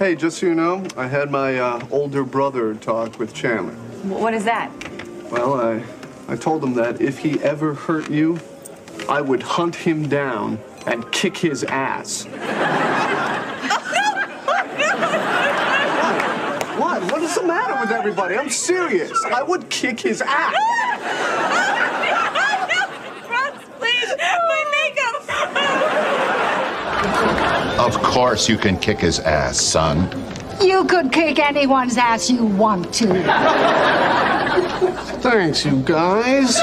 Hey, just so you know, I had my uh, older brother talk with Chandler. What is that? Well, I, I told him that if he ever hurt you, I would hunt him down and kick his ass. what? What is the matter with everybody? I'm serious. I would kick his ass. Please, my makeup. Of course you can kick his ass, son. You could kick anyone's ass you want to. Thanks, you guys.